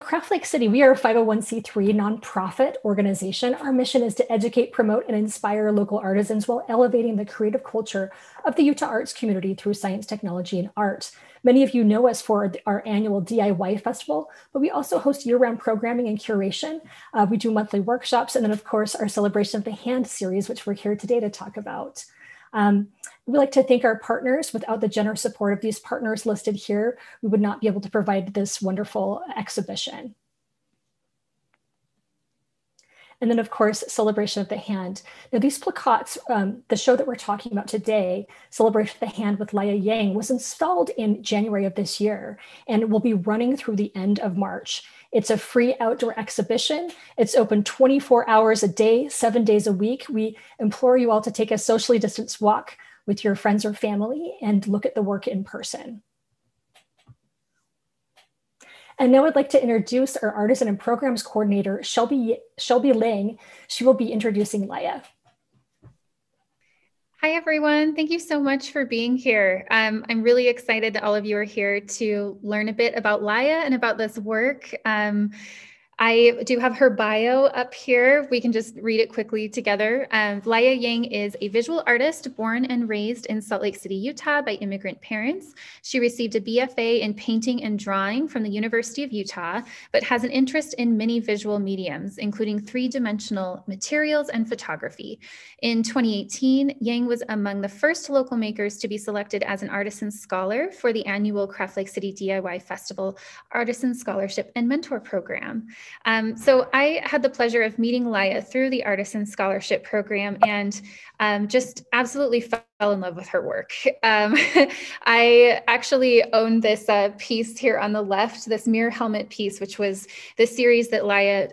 Craft Lake City, we are a 501c3 nonprofit organization. Our mission is to educate, promote, and inspire local artisans while elevating the creative culture of the Utah arts community through science, technology, and art. Many of you know us for our annual DIY festival, but we also host year-round programming and curation. Uh, we do monthly workshops, and then of course our Celebration of the Hand series, which we're here today to talk about. Um, we like to thank our partners. Without the generous support of these partners listed here, we would not be able to provide this wonderful exhibition. And then, of course, Celebration of the Hand. Now, these plaquettes, um, the show that we're talking about today, Celebration of the Hand with Lya Yang, was installed in January of this year and will be running through the end of March. It's a free outdoor exhibition. It's open 24 hours a day, seven days a week. We implore you all to take a socially distanced walk with your friends or family and look at the work in person. And now I'd like to introduce our artisan and programs coordinator, Shelby, Shelby Ling. She will be introducing Lya. Hi, everyone. Thank you so much for being here. Um, I'm really excited that all of you are here to learn a bit about Lya and about this work. Um, I do have her bio up here. We can just read it quickly together. Um, Lya Yang is a visual artist born and raised in Salt Lake City, Utah by immigrant parents. She received a BFA in painting and drawing from the University of Utah, but has an interest in many visual mediums, including three-dimensional materials and photography. In 2018, Yang was among the first local makers to be selected as an artisan scholar for the annual Craft Lake City DIY Festival Artisan Scholarship and Mentor Program. Um, so I had the pleasure of meeting Lya through the Artisan Scholarship Program and um, just absolutely fell in love with her work. Um, I actually own this uh, piece here on the left, this mirror helmet piece, which was the series that Lya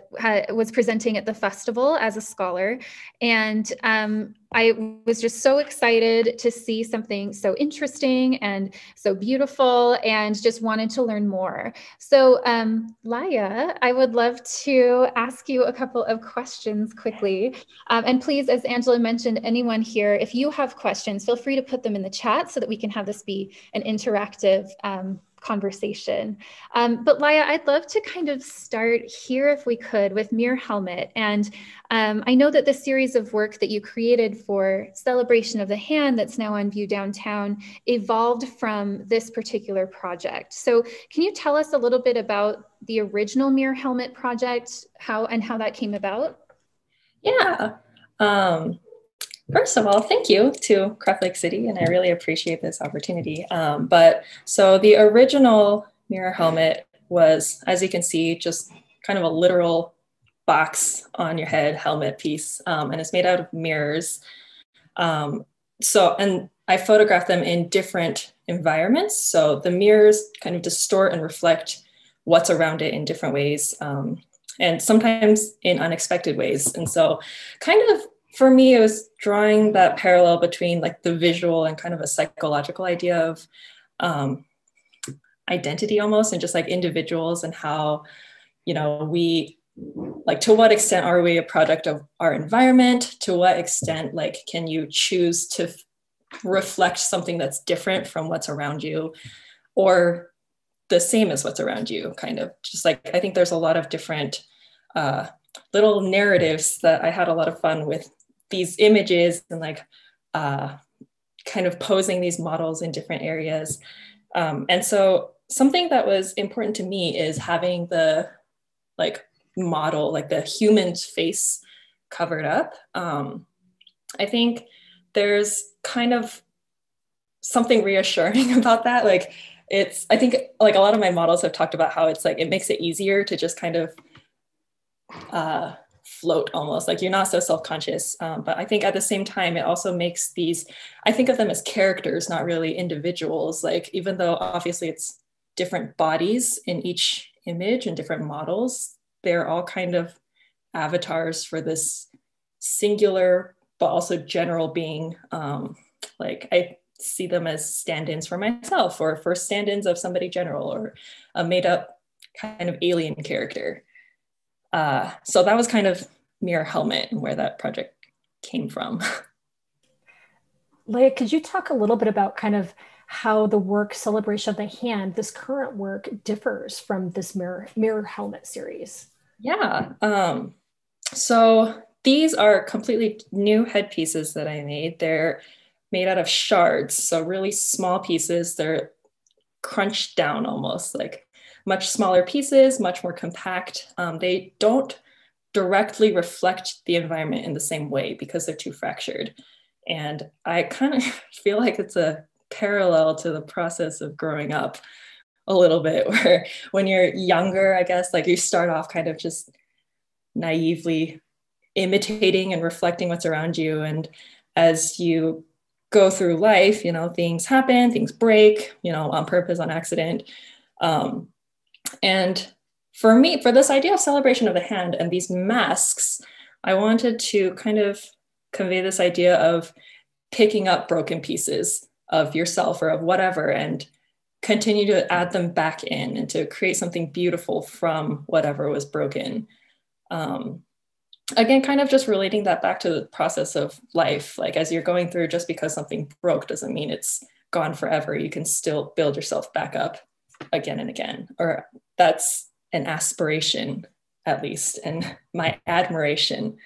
was presenting at the festival as a scholar. And um, I was just so excited to see something so interesting and so beautiful and just wanted to learn more. So, um, Lya, I would love to ask you a couple of questions quickly. Um, and please, as Angela mentioned, anyone here, if you have questions, feel free to put them in the chat so that we can have this be an interactive um, conversation. Um, but Lya, I'd love to kind of start here, if we could, with Mirror Helmet. And um, I know that the series of work that you created for Celebration of the Hand that's now on view downtown evolved from this particular project. So can you tell us a little bit about the original Mirror Helmet project, how and how that came about? Yeah. Um, First of all, thank you to Craft Lake City, and I really appreciate this opportunity. Um, but so the original mirror helmet was, as you can see, just kind of a literal box on your head helmet piece, um, and it's made out of mirrors. Um, so, and I photographed them in different environments. So the mirrors kind of distort and reflect what's around it in different ways, um, and sometimes in unexpected ways. And so, kind of for me, it was drawing that parallel between like the visual and kind of a psychological idea of um, identity almost, and just like individuals and how, you know, we like to what extent are we a product of our environment? To what extent, like, can you choose to reflect something that's different from what's around you, or the same as what's around you? Kind of just like I think there's a lot of different. Uh, little narratives that I had a lot of fun with these images and like uh, kind of posing these models in different areas. Um, and so something that was important to me is having the like model, like the human's face covered up. Um, I think there's kind of something reassuring about that. Like it's, I think like a lot of my models have talked about how it's like, it makes it easier to just kind of uh, float almost. Like you're not so self-conscious um, but i think at the same time it also makes these i think of them as characters not really individuals. Like even though obviously it's different bodies in each image and different models they're all kind of avatars for this singular but also general being. Um, like i see them as stand-ins for myself or for stand-ins of somebody general or a made-up kind of alien character uh, so that was kind of Mirror Helmet and where that project came from. Lya, could you talk a little bit about kind of how the work Celebration of the Hand, this current work, differs from this mirror, mirror helmet series. Yeah. Um, so these are completely new headpieces that I made. They're made out of shards, so really small pieces. They're crunched down almost like much smaller pieces, much more compact. Um, they don't directly reflect the environment in the same way because they're too fractured. And I kind of feel like it's a parallel to the process of growing up a little bit, where when you're younger, I guess, like you start off kind of just naively imitating and reflecting what's around you. And as you go through life, you know, things happen, things break, you know, on purpose, on accident. Um, and for me, for this idea of celebration of the hand and these masks, I wanted to kind of convey this idea of picking up broken pieces of yourself or of whatever and continue to add them back in and to create something beautiful from whatever was broken. Um, again, kind of just relating that back to the process of life. Like as you're going through, just because something broke doesn't mean it's gone forever. You can still build yourself back up again and again. Or that's an aspiration, at least, and my admiration.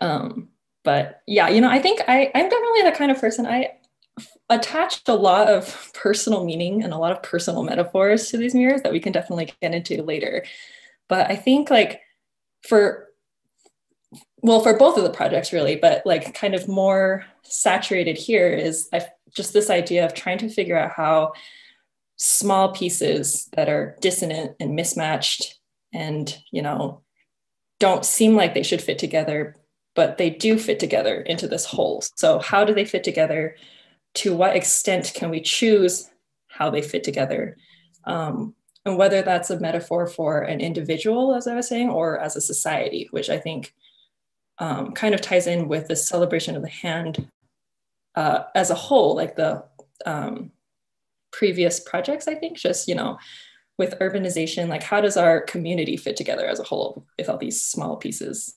Um, but yeah, you know, I think I, I'm definitely the kind of person I attached a lot of personal meaning and a lot of personal metaphors to these mirrors that we can definitely get into later. But I think like for well for both of the projects really but like kind of more saturated here is i just this idea of trying to figure out how small pieces that are dissonant and mismatched and you know don't seem like they should fit together but they do fit together into this whole. So how do they fit together? To what extent can we choose how they fit together? Um, and whether that's a metaphor for an individual, as I was saying, or as a society, which I think um, kind of ties in with the celebration of the hand uh, as a whole, like the um, previous projects, I think, just, you know, with urbanization, like how does our community fit together as a whole with all these small pieces?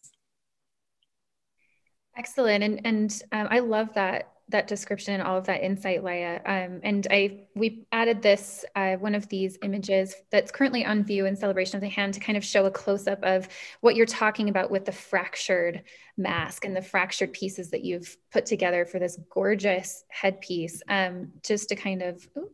Excellent. And, and um, I love that that description and all of that insight, Lya. Um, and I we added this uh, one of these images that's currently on view in Celebration of the Hand to kind of show a close up of what you're talking about with the fractured mask and the fractured pieces that you've put together for this gorgeous headpiece. Um, just to kind of ooh,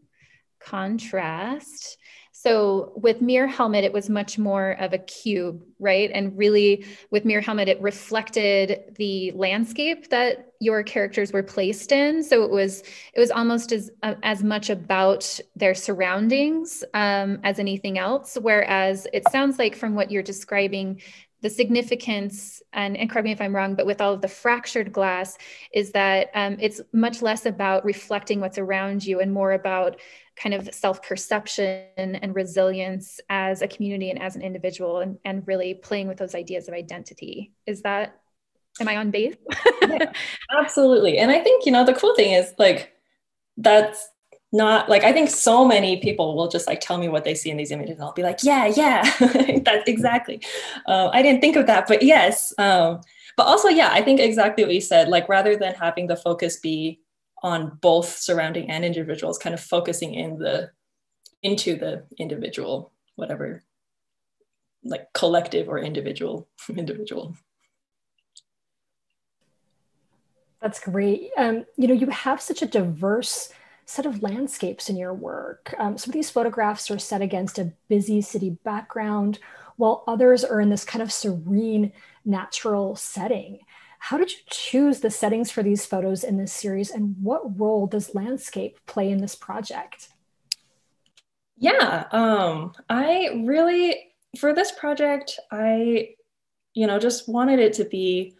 contrast so with Mirror Helmet, it was much more of a cube, right? And really, with Mirror Helmet, it reflected the landscape that your characters were placed in. So it was it was almost as uh, as much about their surroundings um, as anything else. Whereas it sounds like from what you're describing, the significance and, and, correct me if i'm wrong but with all of the fractured glass is that um, it's much less about reflecting what's around you and more about kind of self-perception and resilience as a community and as an individual and, and really playing with those ideas of identity. Is that am i on base? Yeah, absolutely. And i think you know the cool thing is like that's not like I think so many people will just like tell me what they see in these images, and I'll be like, yeah, yeah, that's exactly. Uh, I didn't think of that, but yes. Um, but also, yeah, I think exactly what you said. Like rather than having the focus be on both surrounding and individuals, kind of focusing in the into the individual, whatever, like collective or individual, individual. That's great. Um, you know, you have such a diverse set of landscapes in your work. Um, some of these photographs are set against a busy city background, while others are in this kind of serene, natural setting. How did you choose the settings for these photos in this series, and what role does landscape play in this project? Yeah, um, I really, for this project, I, you know, just wanted it to be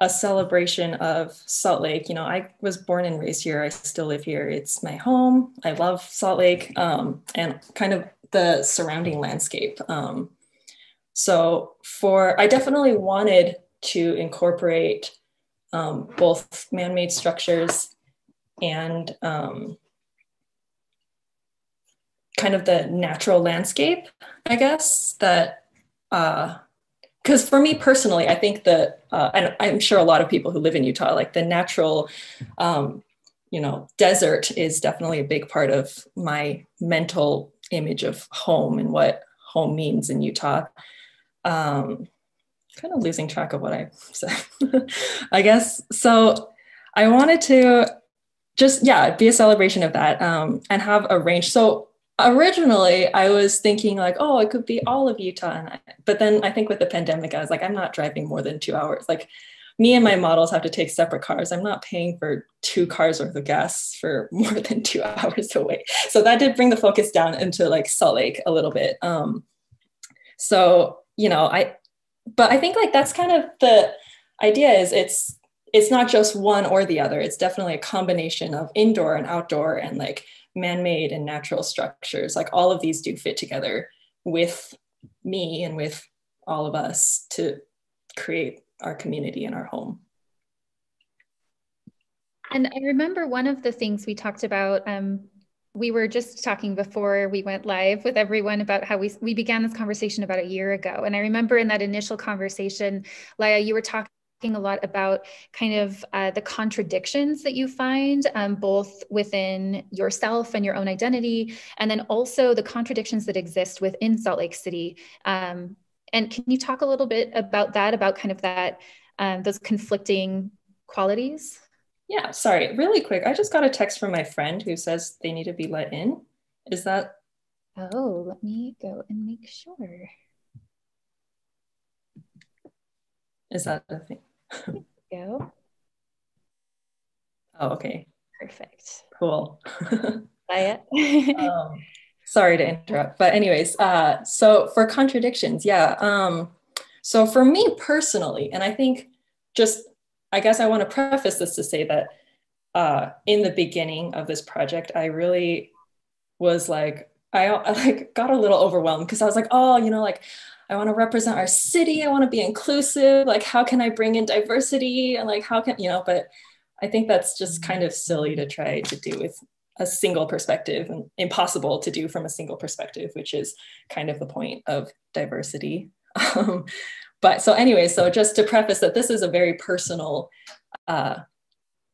a celebration of Salt Lake. You know, I was born and raised here. I still live here. It's my home. I love Salt Lake um, and kind of the surrounding landscape. Um, so for I definitely wanted to incorporate um, both man-made structures and um, kind of the natural landscape, I guess that uh, because for me personally, I think that, uh, and I'm sure a lot of people who live in Utah, like the natural um, you know, desert is definitely a big part of my mental image of home and what home means in Utah. Um, kind of losing track of what I said, I guess. So I wanted to just, yeah, be a celebration of that um, and have a range. So originally I was thinking like, oh, it could be all of Utah. And I, but then I think with the pandemic, I was like, I'm not driving more than two hours. Like me and my models have to take separate cars. I'm not paying for two cars worth of gas for more than two hours away. So that did bring the focus down into like Salt Lake a little bit. Um, so, you know, I, but I think like that's kind of the idea is it's, it's not just one or the other. It's definitely a combination of indoor and outdoor and like man-made and natural structures. Like all of these do fit together with me and with all of us to create our community and our home. And I remember one of the things we talked about. Um, we were just talking before we went live with everyone about how we we began this conversation about a year ago. And I remember in that initial conversation, Lya, you were talking a lot about kind of uh, the contradictions that you find um, both within yourself and your own identity, and then also the contradictions that exist within Salt Lake City. Um, and can you talk a little bit about that, about kind of that, um, those conflicting qualities? Yeah, sorry, really quick. I just got a text from my friend who says they need to be let in. Is that? Oh, let me go and make sure. Is that a thing? Go. Oh, okay. Perfect. Cool. Um, sorry to interrupt but anyways uh, so for contradictions yeah um, so for me personally and i think just i guess i want to preface this to say that uh, in the beginning of this project i really was like i, I like got a little overwhelmed because i was like oh you know like i want to represent our city i want to be inclusive like how can i bring in diversity and like how can you know but i think that's just kind of silly to try to do with a single perspective and impossible to do from a single perspective, which is kind of the point of diversity. Um, but so anyway, so just to preface that this is a very personal uh,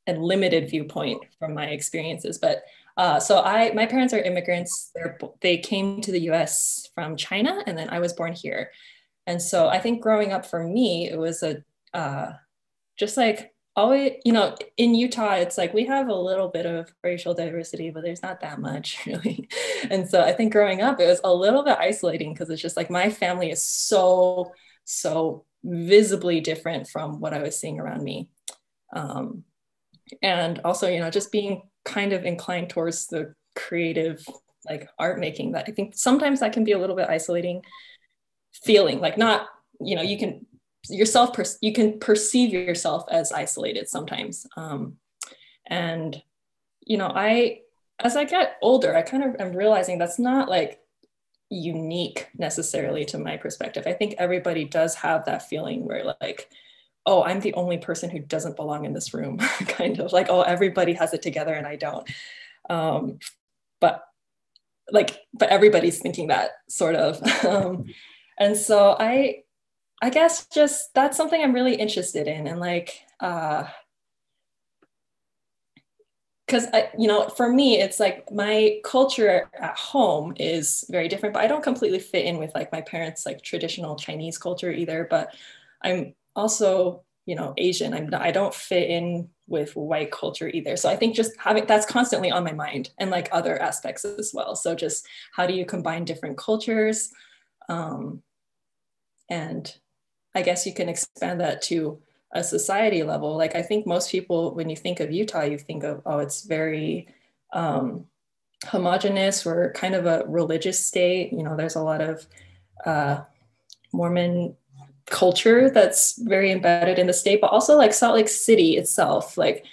and limited viewpoint from my experiences. But uh, so I, my parents are immigrants. They're, they came to the U.S. from China, and then I was born here. And so I think growing up for me, it was a uh, just like always, you know, in Utah, it's like we have a little bit of racial diversity, but there's not that much really. And so I think growing up, it was a little bit isolating because it's just like my family is so, so visibly different from what I was seeing around me. Um, and also, you know, just being kind of inclined towards the creative, like art making that I think sometimes that can be a little bit isolating feeling, like not, you know, you can yourself per- you can perceive yourself as isolated sometimes. Um, and you know i as i get older i kind of am realizing that's not like unique necessarily to my perspective. I think everybody does have that feeling where like oh i'm the only person who doesn't belong in this room kind of like oh everybody has it together and i don't um, but like but everybody's thinking that sort of um, and so i I guess just that's something I'm really interested in and like uh because I, you know, for me, it's like my culture at home is very different, but I don't completely fit in with like my parents' like traditional Chinese culture either. But I'm also, you know, Asian. I'm I don't fit in with white culture either. So I think just having that's constantly on my mind and like other aspects as well. So just how do you combine different cultures, um, and I guess you can expand that to a society level. Like I think most people, when you think of Utah, you think of, oh, it's very um, homogenous. We're kind of a religious state. You know, there's a lot of uh, Mormon culture that's very embedded in the state, but also like Salt Lake City itself, like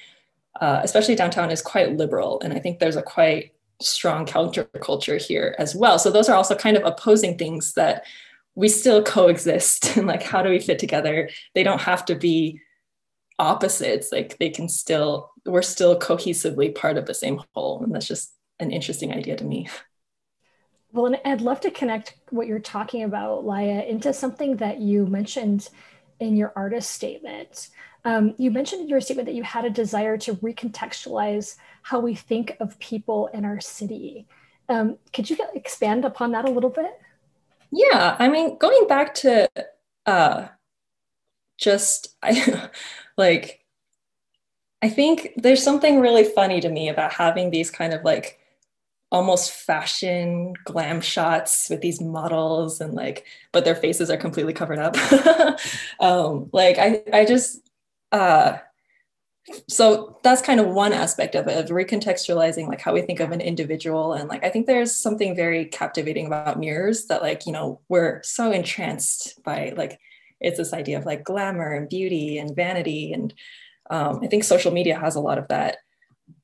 uh, especially downtown, is quite liberal. And I think there's a quite strong counterculture here as well. So those are also kind of opposing things that we still coexist and like how do we fit together they don't have to be opposites like they can still we're still cohesively part of the same whole and that's just an interesting idea to me well and i'd love to connect what you're talking about Lya into something that you mentioned in your artist statement. Um, you mentioned in your statement that you had a desire to recontextualize how we think of people in our city. Um, could you expand upon that a little bit? Yeah, I mean, going back to uh, just I like I think there's something really funny to me about having these kind of like almost fashion glam shots with these models and like but their faces are completely covered up. Um like i i just uh so that's kind of one aspect of it of recontextualizing like how we think of an individual. And like i think there's something very captivating about mirrors that like you know we're so entranced by like it's this idea of like glamour and beauty and vanity. And um, i think social media has a lot of that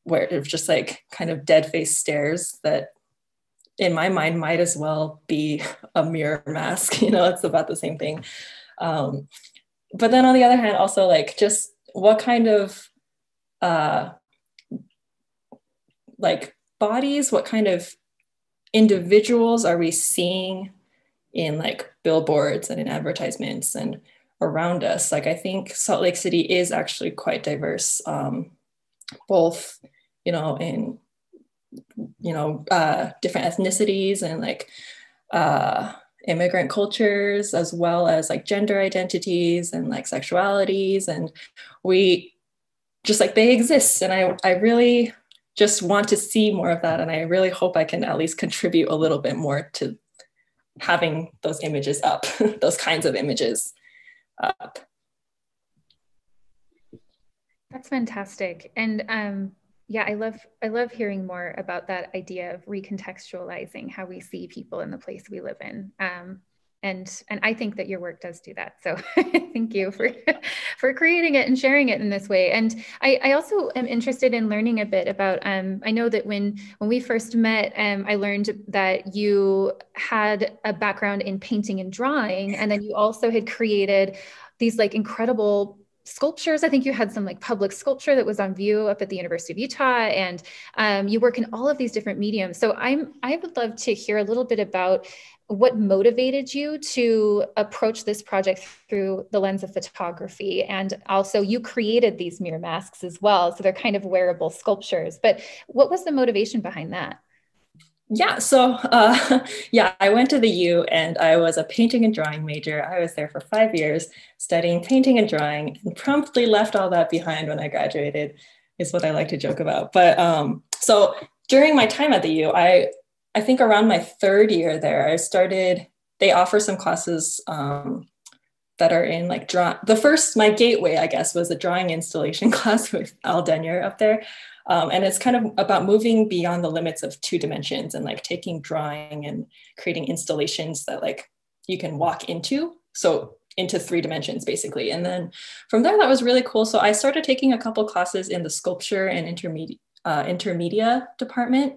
where it's just like kind of dead face stares that in my mind might as well be a mirror mask you know it's about the same thing. Um, but then on the other hand also like just what kind of uh, like bodies what kind of individuals are we seeing in like billboards and in advertisements and around us? Like i think salt lake city is actually quite diverse um, both you know in you know uh, different ethnicities and like uh, immigrant cultures as well as like gender identities and like sexualities. And we just like they exist. And i i really just want to see more of that. And i really hope i can at least contribute a little bit more to having those images up those kinds of images up. That's fantastic. And um yeah i love i love hearing more about that idea of recontextualizing how we see people in the place we live in. Um, and and i think that your work does do that. So thank you for for creating it and sharing it in this way. And i i also am interested in learning a bit about um i know that when when we first met um i learned that you had a background in painting and drawing and then you also had created these like incredible sculptures. I think you had some like public sculpture that was on view up at the University of Utah, and um, you work in all of these different mediums. So I'm I would love to hear a little bit about what motivated you to approach this project through the lens of photography and also you created these mirror masks as well so they're kind of wearable sculptures but what was the motivation behind that yeah, so uh, yeah, I went to the U and I was a painting and drawing major. I was there for five years studying painting and drawing and promptly left all that behind when I graduated, is what I like to joke about. But um, so during my time at the U, I, I think around my third year there, I started, they offer some classes um, that are in like draw. The first, my gateway, I guess, was a drawing installation class with Al Denyer up there. Um, and it's kind of about moving beyond the limits of two dimensions and like taking drawing and creating installations that like you can walk into. So into three dimensions basically. And then from there, that was really cool. So I started taking a couple classes in the sculpture and intermediate uh, intermedia department.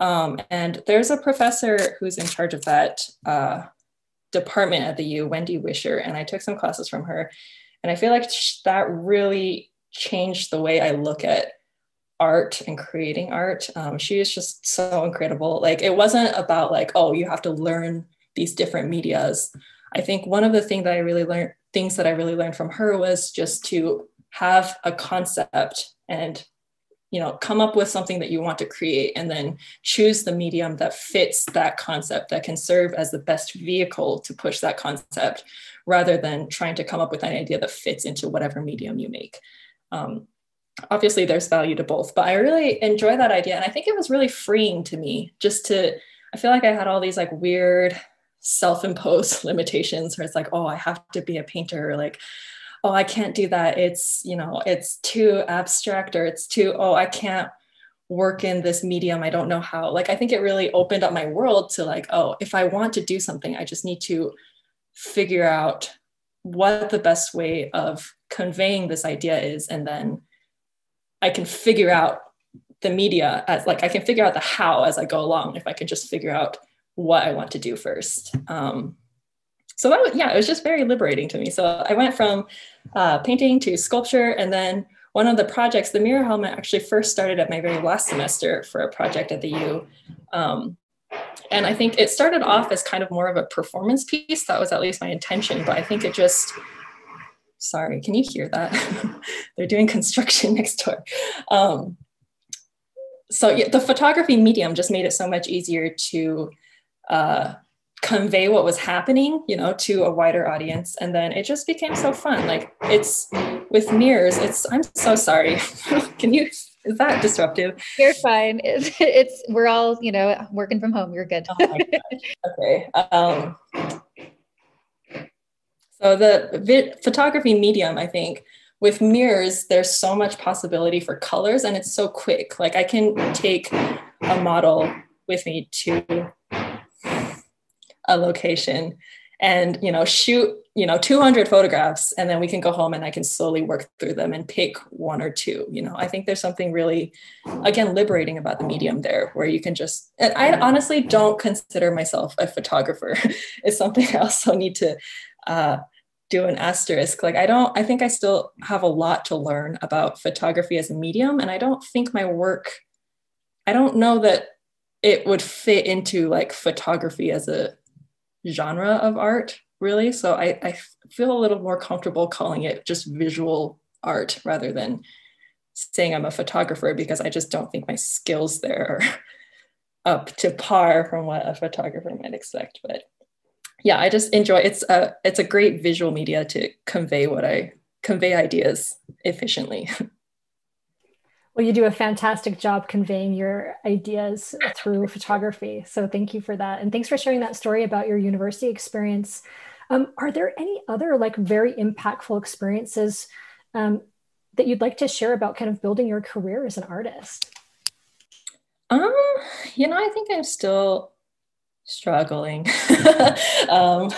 Um, and there's a professor who's in charge of that uh, department at the U, Wendy Wischer, and I took some classes from her. And I feel like that really changed the way I look at art and creating art. Um, she is just so incredible. Like it wasn't about like, oh, you have to learn these different medias. I think one of the things that I really learned, things that I really learned from her was just to have a concept and you know come up with something that you want to create and then choose the medium that fits that concept that can serve as the best vehicle to push that concept rather than trying to come up with an idea that fits into whatever medium you make um, obviously there's value to both but i really enjoy that idea and i think it was really freeing to me just to i feel like i had all these like weird self-imposed limitations where it's like oh i have to be a painter or like oh i can't do that. It's you know it's too abstract or it's too oh i can't work in this medium. I don't know how. Like i think it really opened up my world to like oh if i want to do something i just need to figure out what the best way of conveying this idea is and then I can figure out the media as like I can figure out the how as I go along if I can just figure out what I want to do first. Um, so that was, yeah, it was just very liberating to me. So I went from uh, painting to sculpture, and then one of the projects, the mirror helmet, actually first started at my very last semester for a project at the U. Um, and I think it started off as kind of more of a performance piece. That was at least my intention, but I think it just sorry, can you hear that? They're doing construction next door. Um, so yeah, the photography medium just made it so much easier to uh, convey what was happening, you know, to a wider audience. And then it just became so fun. Like it's with mirrors, it's, I'm so sorry. can you, is that disruptive? You're fine. It's, it's, we're all, you know, working from home. You're good. oh okay. Um, so the photography medium, I think, with mirrors, there's so much possibility for colors and it's so quick. Like I can take a model with me to a location and you know shoot you know 200 photographs and then we can go home and i can slowly work through them and pick one or two you know i think there's something really again liberating about the medium there where you can just and i honestly don't consider myself a photographer it's something i also need to uh, do an asterisk. Like i don't i think i still have a lot to learn about photography as a medium and i don't think my work i don't know that it would fit into like photography as a genre of art really. So I, I feel a little more comfortable calling it just visual art rather than saying i'm a photographer because i just don't think my skills there are up to par from what a photographer might expect but yeah i just enjoy it's a it's a great visual media to convey what i convey ideas efficiently Well, you do a fantastic job conveying your ideas through photography. So thank you for that. And thanks for sharing that story about your university experience. Um, are there any other like very impactful experiences um, that you'd like to share about kind of building your career as an artist? Um, you know, I think I'm still struggling. um,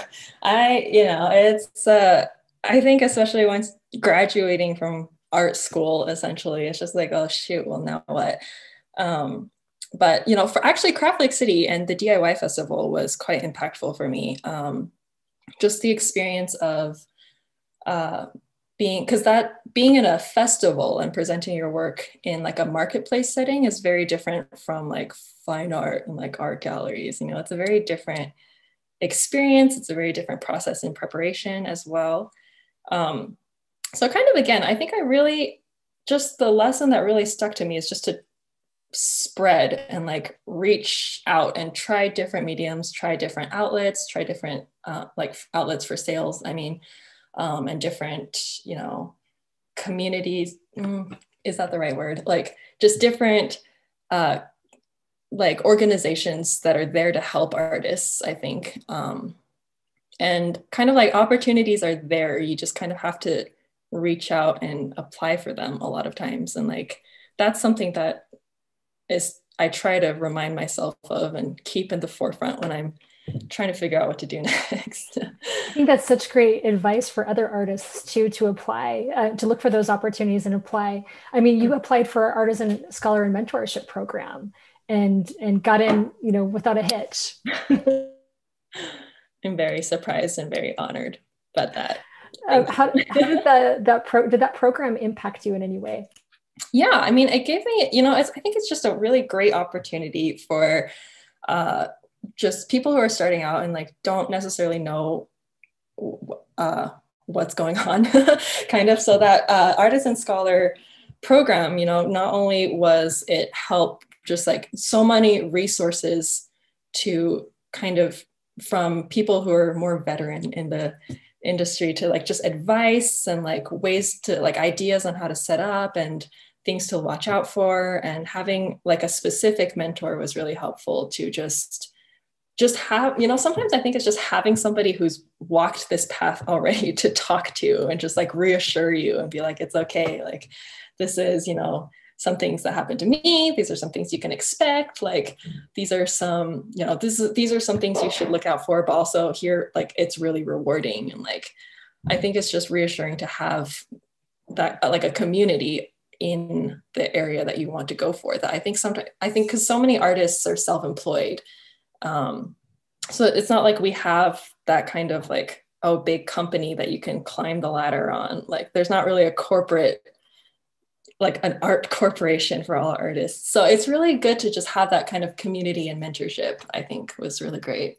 I, you know, it's, uh, I think especially once graduating from art school essentially it's just like oh shoot well now what? Um, but you know for actually craft lake city and the diy festival was quite impactful for me. Um, just the experience of uh, being because that being in a festival and presenting your work in like a marketplace setting is very different from like fine art and like art galleries. You know it's a very different experience. It's a very different process in preparation as well. Um, so kind of again i think i really just the lesson that really stuck to me is just to spread and like reach out and try different mediums try different outlets try different uh, like outlets for sales. I mean um, and different you know communities mm, is that the right word? Like just different uh, like organizations that are there to help artists i think. Um, and kind of like opportunities are there. You just kind of have to reach out and apply for them a lot of times. And like that's something that is i try to remind myself of and keep in the forefront when i'm trying to figure out what to do next. I think that's such great advice for other artists too to apply uh, to look for those opportunities and apply. I mean you applied for our artisan scholar and mentorship program and and got in you know without a hitch. I'm very surprised and very honored about that. Uh, how, how did the, that pro, did that program impact you in any way? Yeah, I mean, it gave me, you know, I think it's just a really great opportunity for uh, just people who are starting out and like don't necessarily know uh, what's going on, kind of. So that uh, artisan scholar program, you know, not only was it help just like so many resources to kind of from people who are more veteran in the industry to like just advice and like ways to like ideas on how to set up and things to watch out for and having like a specific mentor was really helpful to just just have you know sometimes i think it's just having somebody who's walked this path already to talk to and just like reassure you and be like it's okay like this is you know some things that happened to me. These are some things you can expect. Like these are some you know this is, these are some things you should look out for but also here like it's really rewarding. And like i think it's just reassuring to have that like a community in the area that you want to go for that i think sometimes i think because so many artists are self-employed um, so it's not like we have that kind of like oh big company that you can climb the ladder on like there's not really a corporate like an art corporation for all artists. So it's really good to just have that kind of community and mentorship, I think was really great.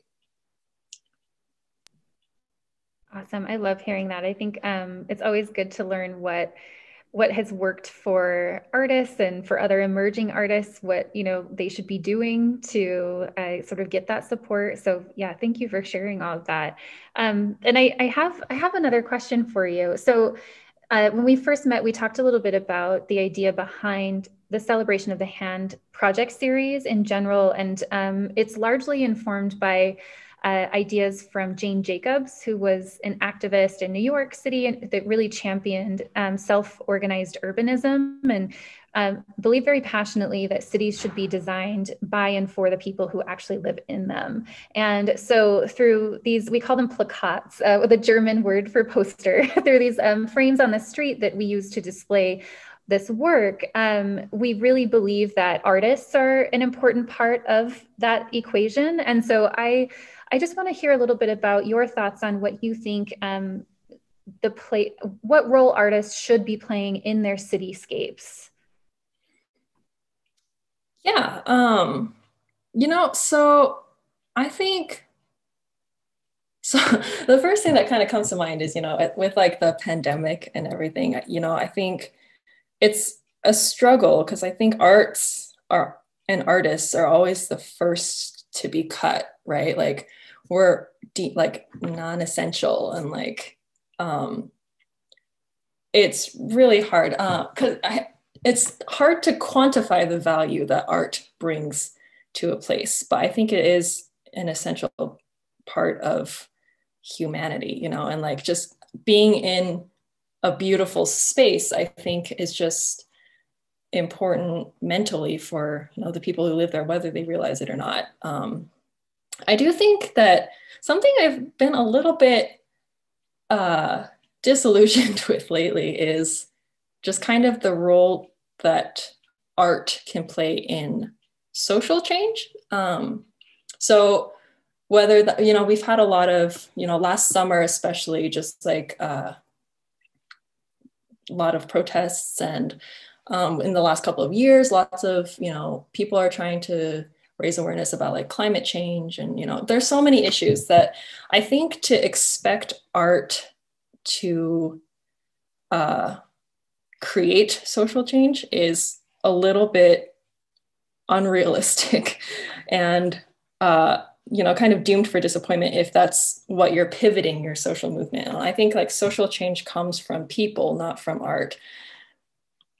Awesome. I love hearing that. I think um, it's always good to learn what what has worked for artists and for other emerging artists what you know they should be doing to uh, sort of get that support. So yeah thank you for sharing all of that. Um, and I, I have i have another question for you. So uh, when we first met we talked a little bit about the idea behind the celebration of the hand project series in general. And um, it's largely informed by uh, ideas from Jane Jacobs, who was an activist in New York City and that really championed um, self organized urbanism and um, believed very passionately that cities should be designed by and for the people who actually live in them. And so, through these, we call them plakats, uh, with a German word for poster, through these um, frames on the street that we use to display this work, um, we really believe that artists are an important part of that equation. And so I I just want to hear a little bit about your thoughts on what you think um, the play, what role artists should be playing in their cityscapes. Yeah, um, you know, so I think so the first thing that kind of comes to mind is you know with like the pandemic and everything you know i think it's a struggle because i think arts are and artists are always the first to be cut right like were deep like non-essential and like um it's really hard because uh, it's hard to quantify the value that art brings to a place but i think it is an essential part of humanity you know and like just being in a beautiful space i think is just important mentally for you know the people who live there whether they realize it or not um, I do think that something I've been a little bit uh, disillusioned with lately is just kind of the role that art can play in social change. Um, so whether the, you know we've had a lot of you know last summer especially just like uh, a lot of protests and um, in the last couple of years lots of you know people are trying to raise awareness about like climate change and you know there's so many issues that i think to expect art to uh, create social change is a little bit unrealistic and uh, you know kind of doomed for disappointment if that's what you're pivoting your social movement on. I think like social change comes from people not from art.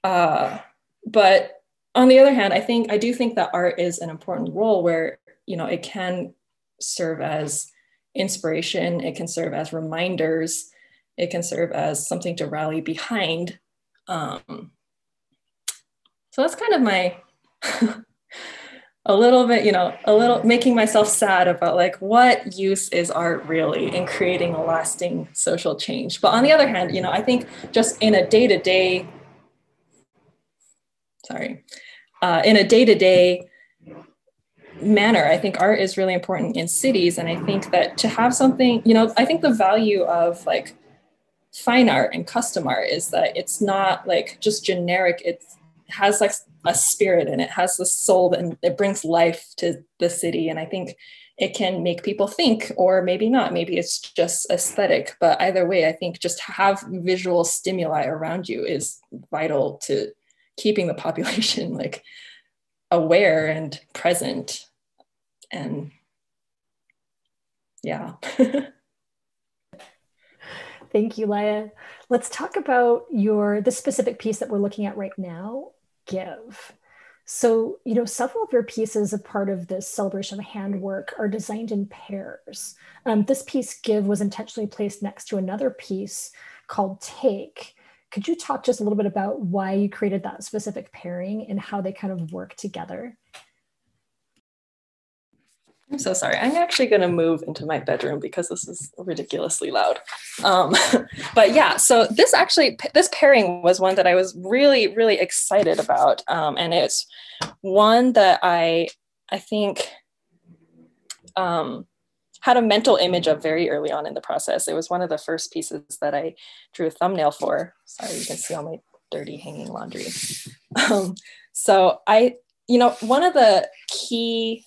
Uh, but on the other hand, I think I do think that art is an important role where you know it can serve as inspiration, it can serve as reminders, it can serve as something to rally behind. Um, so that's kind of my a little bit, you know, a little making myself sad about like what use is art really in creating a lasting social change. But on the other hand, you know, I think just in a day to day sorry, uh, in a day to day manner. I think art is really important in cities. And I think that to have something, you know, I think the value of like fine art and custom art is that it's not like just generic, it has like a spirit and it has the soul and it brings life to the city. And I think it can make people think or maybe not maybe it's just aesthetic but either way i think just have visual stimuli around you is vital to keeping the population like aware and present and yeah. Thank you Lya let's talk about your the specific piece that we're looking at right now give. So you know several of your pieces a part of this celebration of handwork are designed in pairs. Um, this piece give was intentionally placed next to another piece called take could you talk just a little bit about why you created that specific pairing and how they kind of work together? I'm so sorry. I'm actually going to move into my bedroom because this is ridiculously loud. Um, but yeah, so this actually, this pairing was one that I was really, really excited about. Um, and it's one that I, I think um, had a mental image of very early on in the process. It was one of the first pieces that I drew a thumbnail for. Sorry, you can see all my dirty hanging laundry. Um, so I, you know, one of the key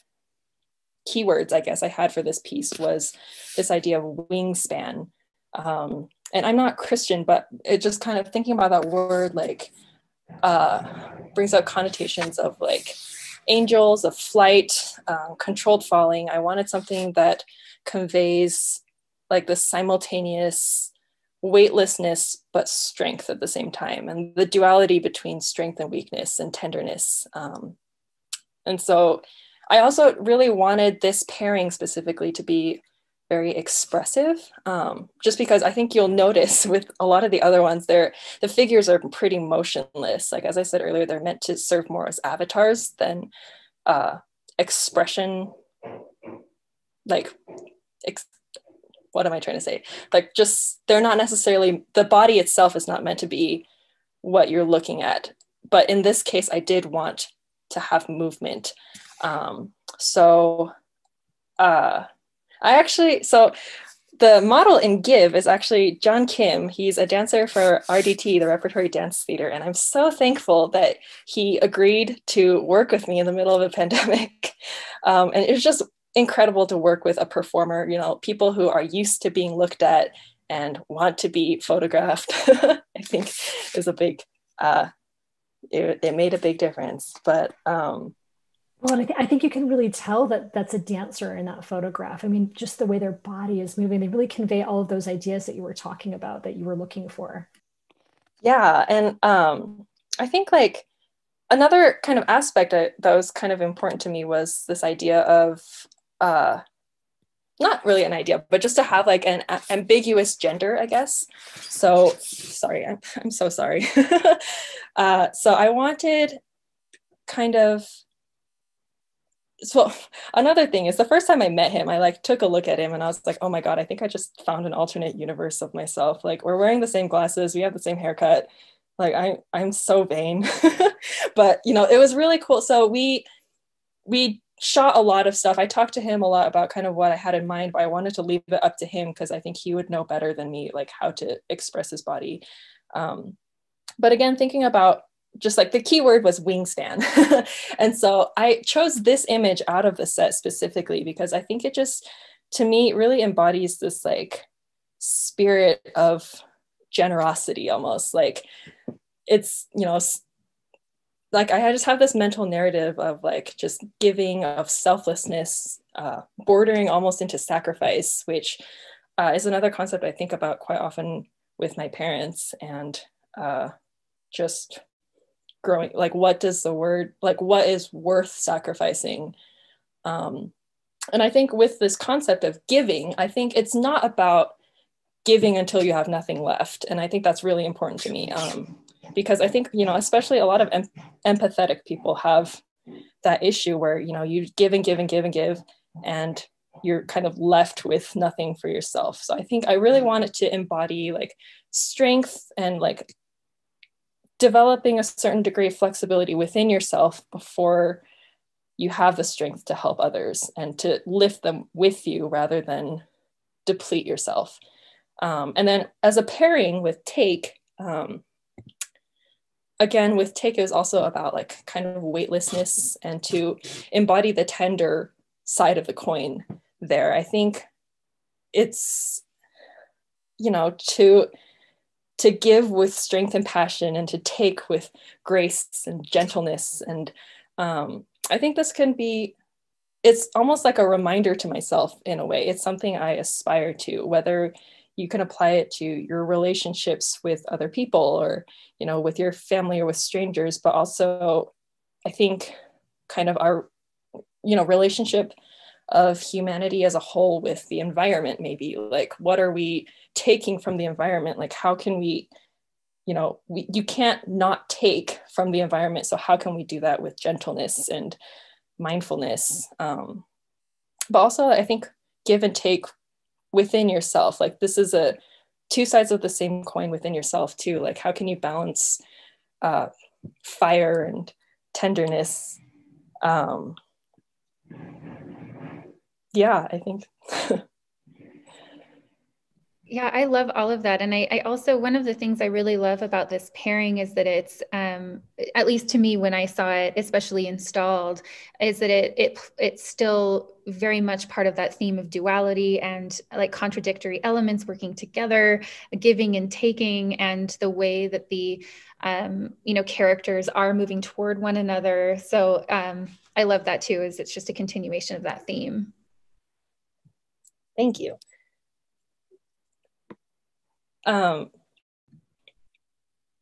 keywords I guess I had for this piece was this idea of wingspan. Um, and I'm not Christian, but it just kind of thinking about that word like uh, brings up connotations of like angels, of flight, um, controlled falling. I wanted something that conveys like the simultaneous weightlessness but strength at the same time and the duality between strength and weakness and tenderness um, and so i also really wanted this pairing specifically to be very expressive um, just because i think you'll notice with a lot of the other ones they're the figures are pretty motionless. Like as i said earlier they're meant to serve more as avatars than uh, expression like ex- what am I trying to say? Like just they're not necessarily the body itself is not meant to be what you're looking at. But in this case, I did want to have movement. Um, so uh, I actually so the model in Give is actually John Kim. He's a dancer for RDT, the Repertory Dance Theater, and I'm so thankful that he agreed to work with me in the middle of a pandemic. Um, and was just incredible to work with a performer, you know, people who are used to being looked at and want to be photographed, I think is a big, uh, it, it made a big difference. But, um, well, and I, th- I think you can really tell that that's a dancer in that photograph. I mean, just the way their body is moving, they really convey all of those ideas that you were talking about that you were looking for. Yeah. And um, I think like another kind of aspect that was kind of important to me was this idea of uh not really an idea, but just to have like an ambiguous gender, I guess. So sorry, I'm, I'm so sorry. uh, so I wanted kind of so another thing is the first time I met him, I like took a look at him and I was like, oh my God, I think I just found an alternate universe of myself. Like we're wearing the same glasses, we have the same haircut. Like I I'm so vain. but you know, it was really cool. So we we shot a lot of stuff. I talked to him a lot about kind of what I had in mind, but I wanted to leave it up to him because I think he would know better than me, like how to express his body. Um, but again, thinking about just like the key word was wingspan. and so I chose this image out of the set specifically because I think it just, to me, really embodies this like spirit of generosity almost. Like it's, you know, like I just have this mental narrative of like just giving, of selflessness, uh, bordering almost into sacrifice, which uh, is another concept I think about quite often with my parents and uh, just growing like what does the word like what is worth sacrificing? Um, and i think with this concept of giving i think it's not about giving until you have nothing left and i think that's really important to me. Um, because I think, you know, especially a lot of em- empathetic people have that issue where, you know, you give and give and give and give, and you're kind of left with nothing for yourself. So I think I really wanted to embody like strength and like developing a certain degree of flexibility within yourself before you have the strength to help others and to lift them with you rather than deplete yourself. Um, and then as a pairing with take, um, again with take is also about like kind of weightlessness and to embody the tender side of the coin there. I think it's you know to to give with strength and passion and to take with grace and gentleness and um, i think this can be it's almost like a reminder to myself in a way. It's something i aspire to whether you can apply it to your relationships with other people or you know with your family or with strangers but also i think kind of our you know relationship of humanity as a whole with the environment maybe. Like what are we taking from the environment? Like how can we you know we, you can't not take from the environment. So how can we do that with gentleness and mindfulness? Um, but also i think give and take within yourself like this is a two sides of the same coin within yourself too like how can you balance uh, fire and tenderness? Um, yeah i think Yeah, I love all of that. And I, I, also, one of the things I really love about this pairing is that it's, um, at least to me, when I saw it, especially installed, is that it, it, it's still very much part of that theme of duality and like contradictory elements working together, giving and taking, and the way that the, um, you know, characters are moving toward one another. So um, I love that too, is it's just a continuation of that theme. Thank you. Um,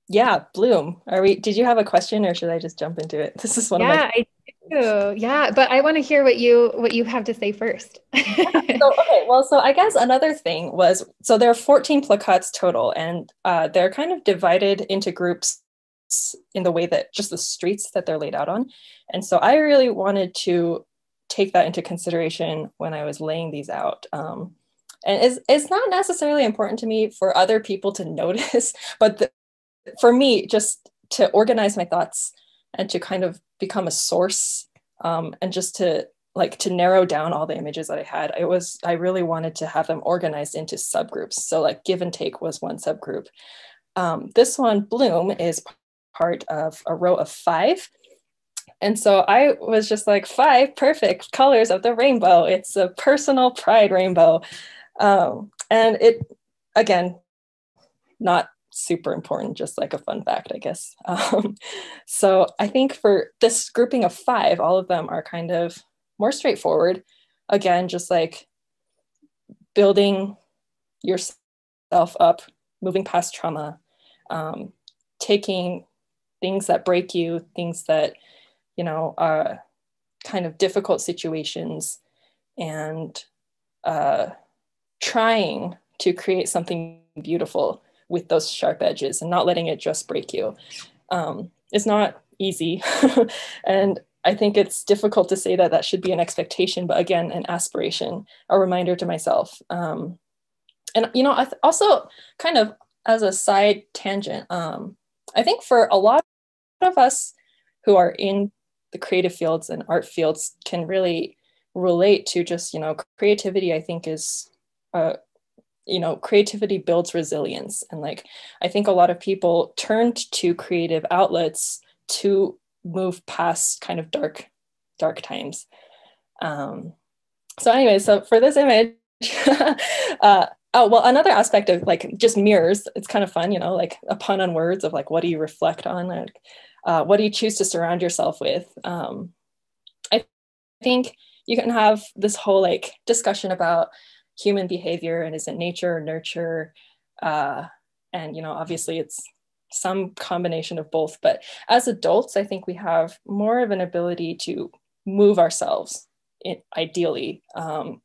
yeah, Bloom. Are we? Did you have a question, or should I just jump into it? This is one yeah, of my. I do. Yeah, but I want to hear what you what you have to say first. so okay, well, so I guess another thing was so there are 14 placards total, and uh, they're kind of divided into groups in the way that just the streets that they're laid out on, and so I really wanted to take that into consideration when I was laying these out. Um, and it's, it's not necessarily important to me for other people to notice but the, for me just to organize my thoughts and to kind of become a source um, and just to like to narrow down all the images that i had i was i really wanted to have them organized into subgroups so like give and take was one subgroup um, this one bloom is part of a row of five and so I was just like, five perfect colors of the rainbow. It's a personal pride rainbow. Um, and it, again, not super important, just like a fun fact, I guess. Um, so I think for this grouping of five, all of them are kind of more straightforward. Again, just like building yourself up, moving past trauma, um, taking things that break you, things that, you know, are kind of difficult situations and uh, trying to create something beautiful with those sharp edges and not letting it just break you um, is not easy. and I think it's difficult to say that that should be an expectation, but again, an aspiration, a reminder to myself. Um, and, you know, I th- also kind of as a side tangent, um, I think for a lot of us who are in the creative fields and art fields can really relate to just, you know, creativity, I think is uh, you know creativity builds resilience. And like i think a lot of people turned to creative outlets to move past kind of dark dark times. Um so anyway so for this image uh oh well another aspect of like just mirrors it's kind of fun you know like a pun on words of like what do you reflect on like uh, what do you choose to surround yourself with? Um i think you can have this whole like discussion about human behavior and is it nature or nurture uh, and you know obviously it's some combination of both. But as adults i think we have more of an ability to move ourselves in, ideally um,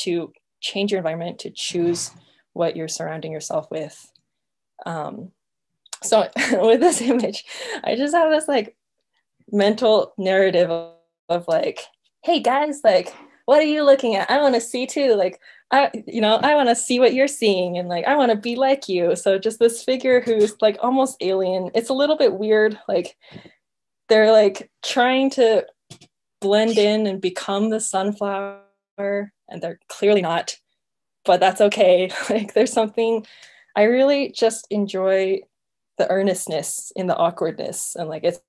to change your environment to choose what you're surrounding yourself with. Um, so with this image i just have this like mental narrative of, of like hey guys like what are you looking at? I want to see too. Like, I, you know, I want to see what you're seeing and like, I want to be like you. So just this figure who's like almost alien. It's a little bit weird. Like, they're like trying to blend in and become the sunflower, and they're clearly not, but that's okay. Like, there's something I really just enjoy the earnestness in the awkwardness. And like, it's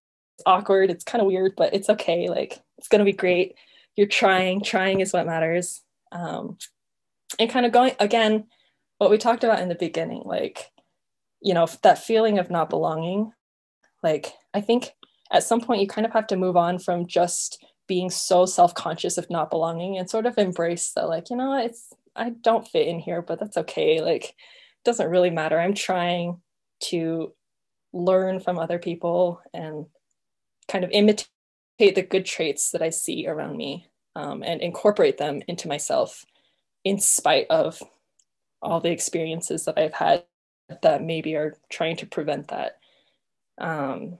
awkward, it's kind of weird, but it's okay. Like, it's going to be great you're trying trying is what matters. Um, and kind of going again what we talked about in the beginning like you know that feeling of not belonging. Like i think at some point you kind of have to move on from just being so self-conscious of not belonging and sort of embrace that like you know it's i don't fit in here but that's okay. Like it doesn't really matter. I'm trying to learn from other people and kind of imitate the good traits that I see around me um, and incorporate them into myself in spite of all the experiences that I've had that maybe are trying to prevent that. Um,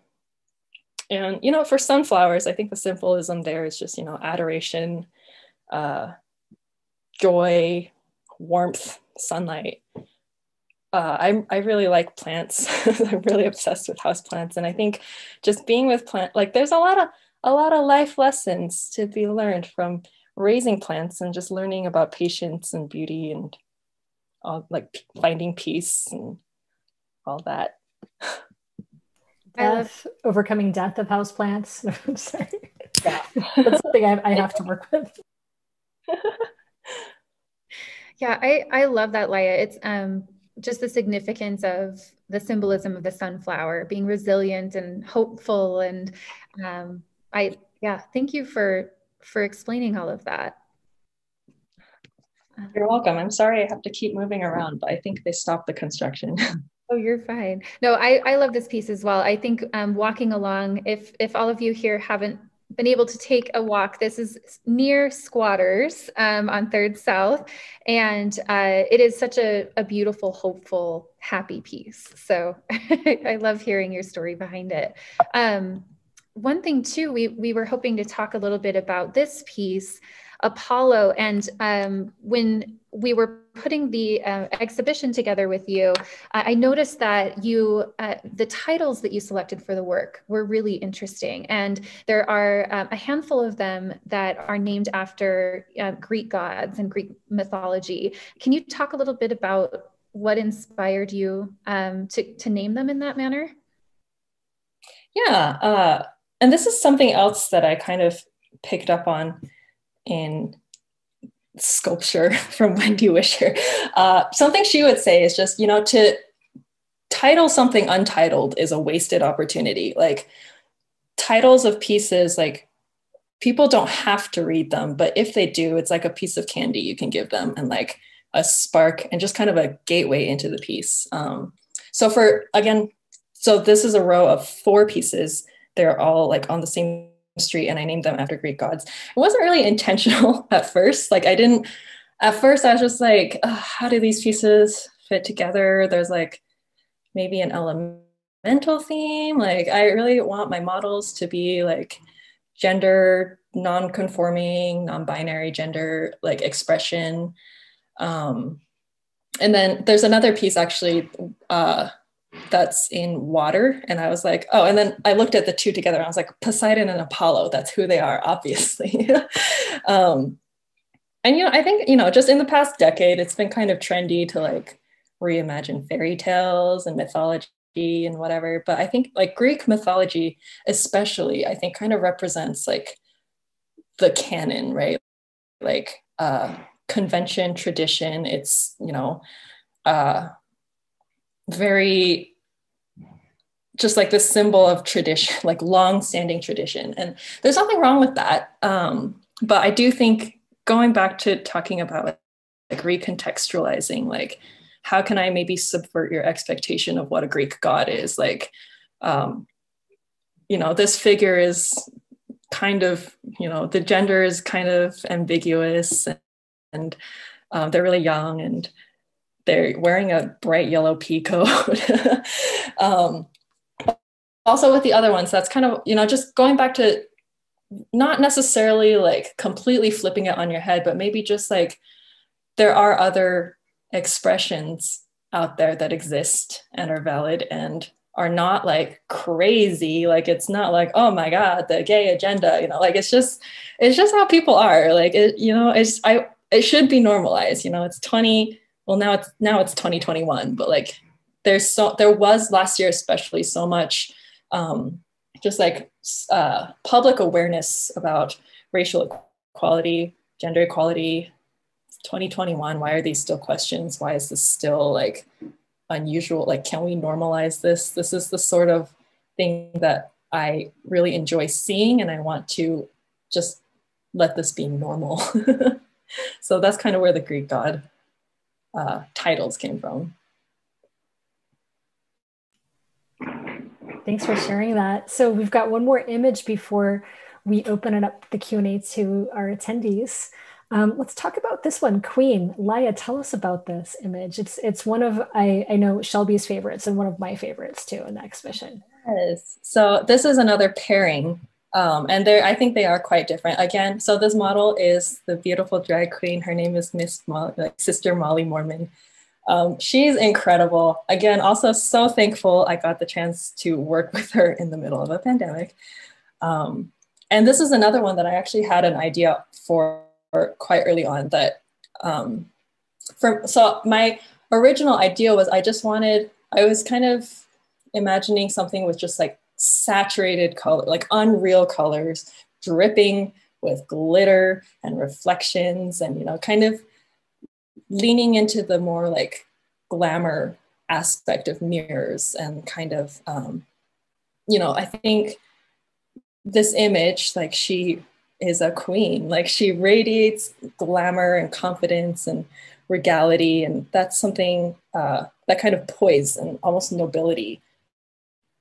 and, you know, for sunflowers, I think the symbolism there is just, you know, adoration, uh, joy, warmth, sunlight. Uh, I, I really like plants. I'm really obsessed with house plants. And I think just being with plant, like there's a lot of a lot of life lessons to be learned from raising plants and just learning about patience and beauty and all, like finding peace and all that. Death, overcoming death of houseplants. I'm sorry. Yeah. That's something I, I have to work with. yeah, I, I love that, Lya. It's um just the significance of the symbolism of the sunflower being resilient and hopeful and um, i yeah thank you for for explaining all of that you're welcome i'm sorry i have to keep moving around but i think they stopped the construction Oh, you're fine. No, I, I love this piece as well. I think um, walking along, if if all of you here haven't been able to take a walk. This is near Squatters um, on Third South, and uh, it is such a, a, beautiful, hopeful, happy piece. So I love hearing your story behind it. Um, one thing too, we we were hoping to talk a little bit about this piece, Apollo, and um, when we were putting the uh, exhibition together with you, I noticed that you, uh, the titles that you selected for the work were really interesting. And there are um, a handful of them that are named after uh, Greek gods and Greek mythology. Can you talk a little bit about what inspired you um, to, to name them in that manner? Yeah. And this is something else that I kind of picked up on in sculpture from Wendy Wischer. Uh, something she would say is just, you know, to title something untitled is a wasted opportunity. Like titles of pieces, like people don't have to read them, but if they do, it's like a piece of candy you can give them and like a spark and just kind of a gateway into the piece. Um, so for again, so this is a row of four pieces. They're all like on the same street and I named them after Greek gods. It wasn't really intentional at first. Like I didn't, at first I was just like, oh, how do these pieces fit together? There's like maybe an elemental theme. Like I really want my models to be like gender non-conforming, non-binary gender like expression. Um, and then there's another piece actually uh, that's in water. And I was like, oh, and then I looked at the two together I was like, Poseidon and Apollo, that's who they are, obviously. um, and, you know, I think, you know, just in the past decade, it's been kind of trendy to like reimagine fairy tales and mythology and whatever. But I think like Greek mythology, especially, I think kind of represents like the canon, right? Like uh, convention, tradition. It's, you know, uh, very just like this symbol of tradition, like long-standing tradition. And there's nothing wrong with that. Um, but I do think going back to talking about like, recontextualizing, like how can I maybe subvert your expectation of what a Greek god is? Like, um, you know, this figure is kind of, you know, the gender is kind of ambiguous and, and um, they're really young and they're wearing a bright yellow pea coat. um, also with the other ones, that's kind of, you know, just going back to not necessarily like completely flipping it on your head, but maybe just like there are other expressions out there that exist and are valid and are not like crazy. Like it's not like oh my god the gay agenda you know like it's just it's just how people are. Like it you know it's i it should be normalized you know it's 20 well now it's now it's 2021 but like there's so there was last year especially so much um, just like uh, public awareness about racial equality gender equality 2021 why are these still questions? Why is this still like unusual? Like can we normalize this? This is the sort of thing that i really enjoy seeing and i want to just let this be normal. So that's kind of where the greek god uh, titles came from. Thanks for sharing that. So we've got one more image before we open it up the Q&A to our attendees. Um, let's talk about this one, Queen. Lya, tell us about this image. It's it's one of I, I know Shelby's favorites and one of my favorites too in the exhibition. Yes. So this is another pairing um, and they I think they are quite different. Again, so this model is the beautiful drag queen. Her name is Miss like Sister Molly Mormon. Um, she's incredible. Again, also so thankful I got the chance to work with her in the middle of a pandemic. Um, and this is another one that I actually had an idea for quite early on that um, from so my original idea was I just wanted, I was kind of imagining something with just like saturated color, like unreal colors, dripping with glitter and reflections, and you know, kind of leaning into the more like glamour aspect of mirrors and kind of, um, you know, I think this image, like she is a queen, like she radiates glamour and confidence and regality, and that's something uh, that kind of poise and almost nobility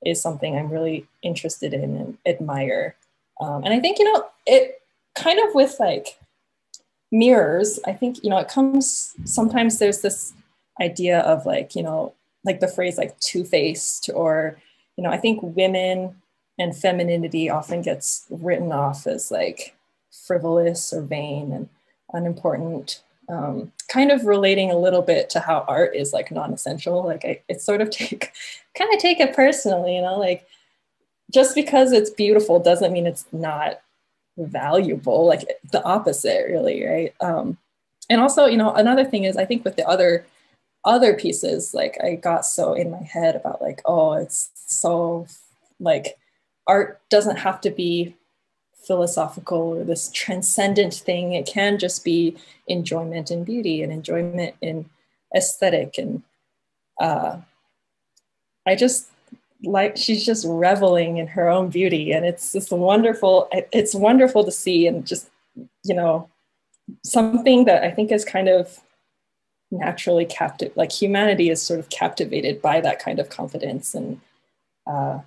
is something I'm really interested in and admire. Um, and I think, you know, it kind of with like mirrors, I think, you know, it comes sometimes there's this idea of like, you know, like the phrase like two faced, or, you know, I think women and femininity often gets written off as like frivolous or vain and unimportant. Um, kind of relating a little bit to how art is like non-essential. Like I, it's sort of take, kind of take it personally, you know, like just because it's beautiful doesn't mean it's not valuable. Like the opposite, really, right? Um, and also, you know, another thing is I think with the other other pieces, like I got so in my head about like, oh, it's so like art doesn't have to be philosophical or this transcendent thing. It can just be enjoyment and beauty and enjoyment in aesthetic. And uh, I just like she's just reveling in her own beauty, and it's just wonderful. It's wonderful to see, and just you know, something that I think is kind of naturally captive. Like humanity is sort of captivated by that kind of confidence and. Uh,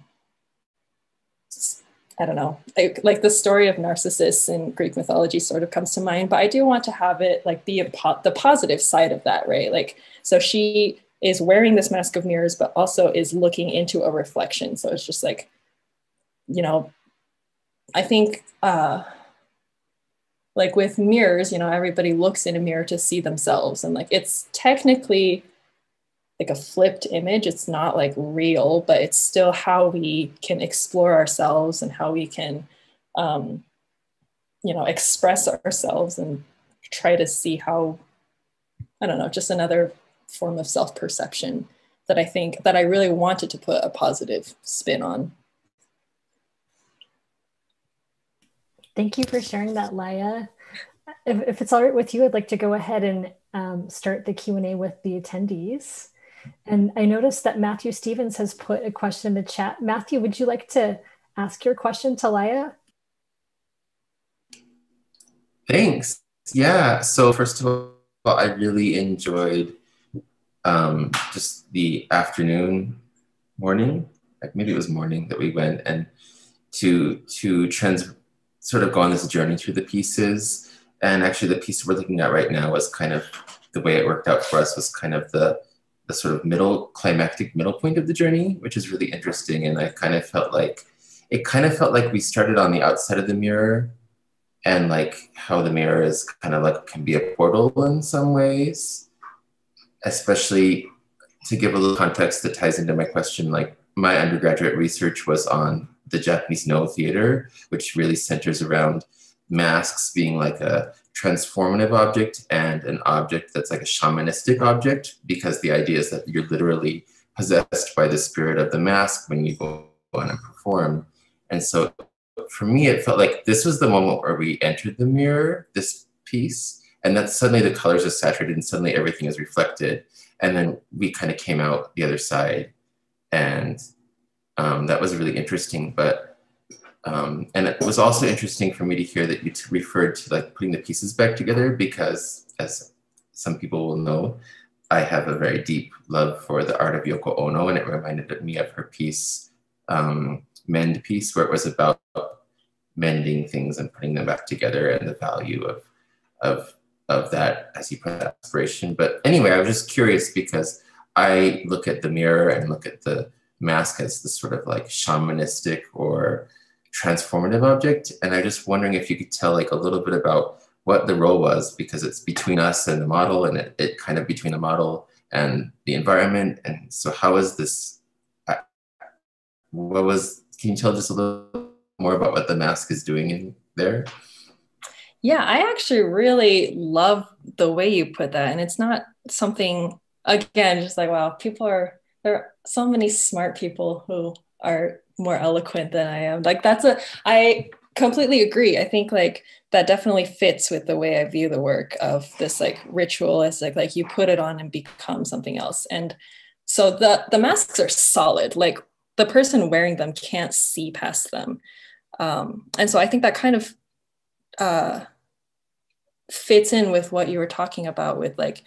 I don't know, like, like, the story of Narcissus in Greek mythology sort of comes to mind, but I do want to have it like po- the positive side of that, right? Like, so she is wearing this mask of mirrors, but also is looking into a reflection. So it's just like, you know, I think uh, like with mirrors, you know, everybody looks in a mirror to see themselves, and like it's technically like a flipped image. It's not like real, but it's still how we can explore ourselves and how we can, um, you know, express ourselves and try to see how, I don't know, just another form of self perception that I think that I really wanted to put a positive spin on. Thank you for sharing that, Lya. If, if it's all right with you, I'd like to go ahead and um, start the Q&A with the attendees. And I noticed that Matthew Stevens has put a question in the chat. Matthew, would you like to ask your question to Lya? Thanks. Yeah. So first of all, I really enjoyed um, just the afternoon, morning, like maybe it was morning that we went and to to trans sort of go on this journey through the pieces. And actually, the piece we're looking at right now was kind of the way it worked out for us was kind of the the sort of middle climactic middle point of the journey, which is really interesting. And I kind of felt like it kind of felt like we started on the outside of the mirror and like how the mirror is kind of like can be a portal in some ways, especially to give a little context that ties into my question. Like my undergraduate research was on the Japanese Noh theater, which really centers around masks being like a transformative object and an object that's like a shamanistic object because the idea is that you're literally possessed by the spirit of the mask when you go on and perform. And so for me, it felt like this was the moment where we entered the mirror, this piece, and then suddenly the colors are saturated and suddenly everything is reflected. And then we kind of came out the other side. And um, that was really interesting. But um, and it was also interesting for me to hear that you referred to like putting the pieces back together because, as some people will know, I have a very deep love for the art of Yoko Ono, and it reminded me of her piece, um, Mend piece, where it was about mending things and putting them back together and the value of of of that as you put that inspiration. But anyway, I was just curious because I look at the mirror and look at the mask as this sort of like shamanistic or transformative object. And I'm just wondering if you could tell like a little bit about what the role was because it's between us and the model and it, it kind of between the model and the environment. And so how is this, uh, what was, can you tell just a little more about what the mask is doing in there? Yeah, I actually really love the way you put that. And it's not something again, just like, wow, people are, there are so many smart people who are more eloquent than I am. Like that's a, I completely agree. I think like that definitely fits with the way I view the work of this like ritualistic, like you put it on and become something else. And so the the masks are solid. Like the person wearing them can't see past them. Um, and so I think that kind of uh, fits in with what you were talking about with like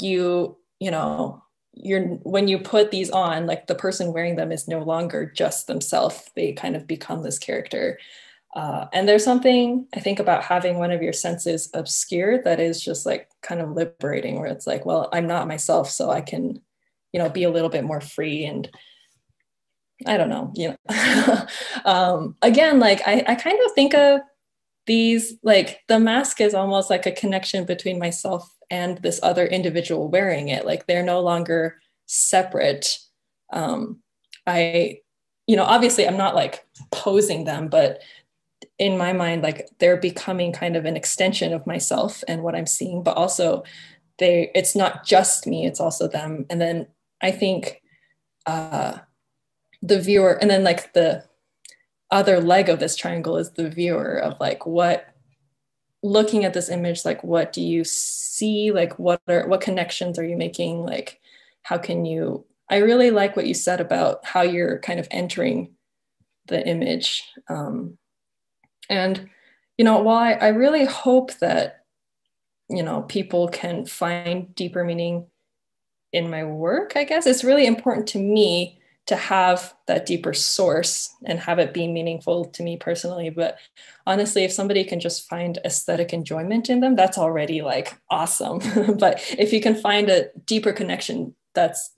you, you know, you're when you put these on, like the person wearing them is no longer just themselves. They kind of become this character. Uh, and there's something I think about having one of your senses obscured that is just like kind of liberating, where it's like, well, I'm not myself, so I can, you know, be a little bit more free and I don't know, you know. um, again, like I, I kind of think of these like the mask is almost like a connection between myself and this other individual wearing it. Like they're no longer separate. Um, I, you know, obviously I'm not like posing them, but in my mind, like they're becoming kind of an extension of myself and what I'm seeing, but also they, it's not just me, it's also them. And then I think uh, the viewer and then like the other leg of this triangle is the viewer of like what looking at this image like what do you see? Like what are what connections are you making? Like how can you i really like what you said about how you're kind of entering the image um, and you know while I, I really hope that you know people can find deeper meaning in my work i guess it's really important to me to have that deeper source and have it be meaningful to me personally. But honestly, if somebody can just find aesthetic enjoyment in them, that's already like awesome. but if you can find a deeper connection, that's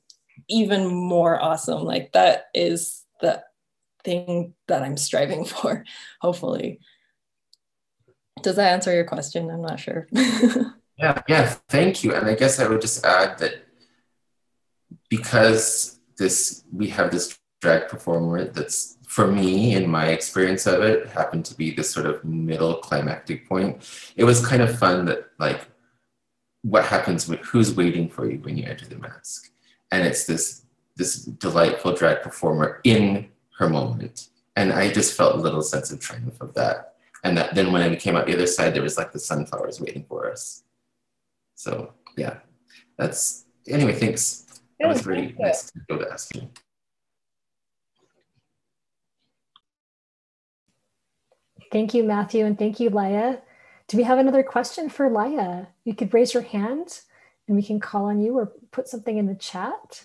even more awesome. Like that is the thing that I'm striving for, hopefully. Does that answer your question? I'm not sure. yeah, yeah, thank you. And I guess I would just add that because this we have this drag performer that's for me in my experience of it happened to be this sort of middle climactic point. It was kind of fun that like what happens with who's waiting for you when you enter the mask? And it's this this delightful drag performer in her moment. And i just felt a little sense of triumph of that. And that then when i came out the other side there was like the sunflowers waiting for us. So yeah. That's anyway thanks that was really nice to go to ask you. Thank you, Matthew, and thank you, Lya. Do we have another question for Lya? You could raise your hand and we can call on you or put something in the chat.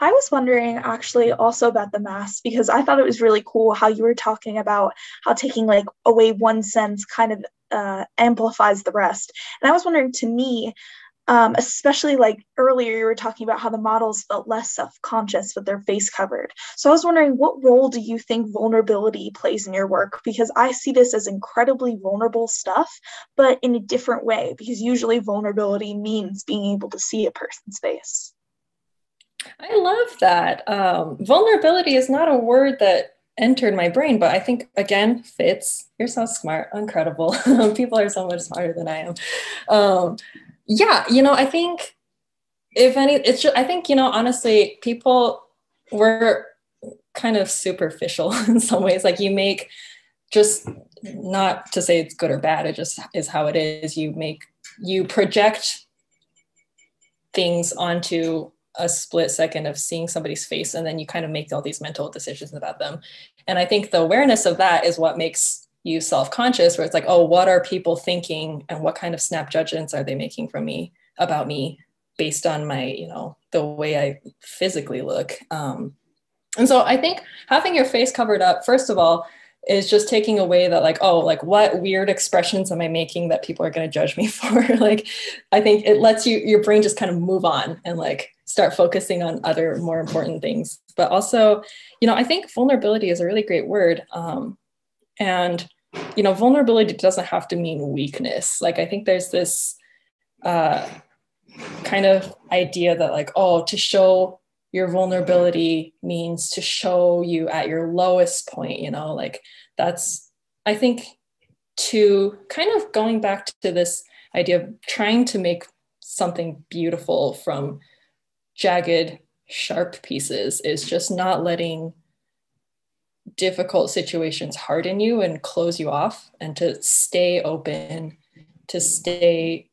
I was wondering actually also about the mask because I thought it was really cool how you were talking about how taking like away one sense kind of uh, amplifies the rest. And I was wondering to me, um, especially like earlier, you were talking about how the models felt less self conscious with their face covered. So I was wondering, what role do you think vulnerability plays in your work? Because I see this as incredibly vulnerable stuff, but in a different way, because usually vulnerability means being able to see a person's face. I love that. Um, vulnerability is not a word that entered my brain, but I think again fits. You're so smart, incredible. People are so much smarter than I am. Um, yeah, you know, I think if any, it's just, I think you know, honestly, people were kind of superficial in some ways. Like you make just not to say it's good or bad. It just is how it is. You make you project things onto a split second of seeing somebody's face and then you kind of make all these mental decisions about them. And i think the awareness of that is what makes you self-conscious where it's like oh what are people thinking and what kind of snap judgments are they making from me about me based on my you know the way i physically look? Um, and so i think having your face covered up first of all is just taking away that like oh like what weird expressions am i making that people are going to judge me for? Like i think it lets you your brain just kind of move on and like start focusing on other more important things. But also you know i think vulnerability is a really great word um, and you know vulnerability doesn't have to mean weakness. Like i think there's this uh, kind of idea that like oh to show your vulnerability means to show you at your lowest point you know like that's i think to kind of going back to this idea of trying to make something beautiful from jagged sharp pieces is just not letting difficult situations harden you and close you off and to stay open to stay